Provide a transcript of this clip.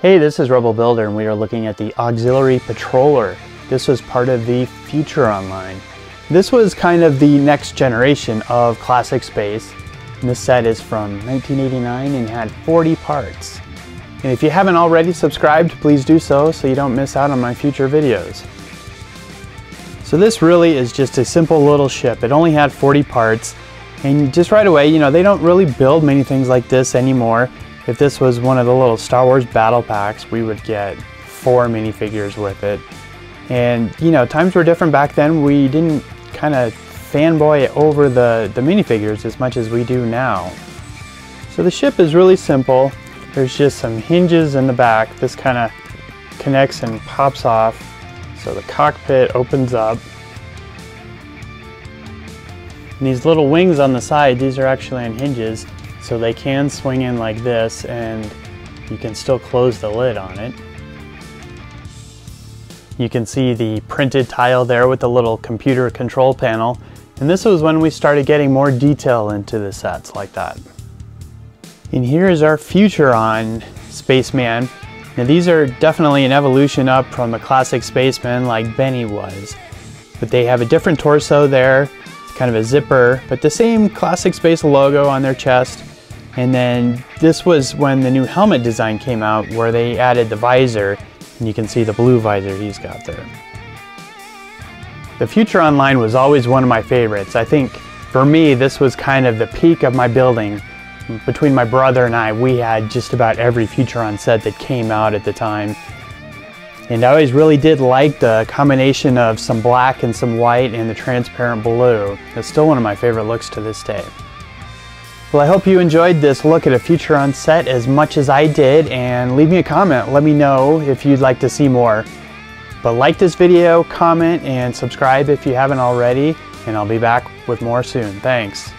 Hey, this is Rebel Builder and we are looking at the Auxiliary Patroller. This was part of the Futuron line. This was kind of the next generation of Classic Space. And this set is from 1989 and had 40 parts. And if you haven't already subscribed, please do so so you don't miss out on my future videos. So this really is just a simple little ship. It only had 40 parts and just right away, you know, they don't really build many things like this anymore. If this was one of the little Star Wars battle packs, we would get four minifigures with it. And you know, times were different back then. We didn't kind of fanboy over the, the minifigures as much as we do now. So the ship is really simple. There's just some hinges in the back. This kind of connects and pops off. So the cockpit opens up. And these little wings on the side, these are actually on hinges. So they can swing in like this and you can still close the lid on it. You can see the printed tile there with the little computer control panel. And this was when we started getting more detail into the sets like that. And here is our Futuron Spaceman. Now these are definitely an evolution up from the classic Spaceman like Benny was. But they have a different torso there, kind of a zipper, but the same classic space logo on their chest. And then this was when the new helmet design came out where they added the visor and you can see the blue visor he's got there. The Futuron line was always one of my favorites. I think for me this was kind of the peak of my building. Between my brother and I, we had just about every Futuron set that came out at the time. And I always really did like the combination of some black and some white and the transparent blue. It's still one of my favorite looks to this day. Well, I hope you enjoyed this look at a Futuron set as much as I did, and leave me a comment. Let me know if you'd like to see more. But like this video, comment, and subscribe if you haven't already, and I'll be back with more soon. Thanks.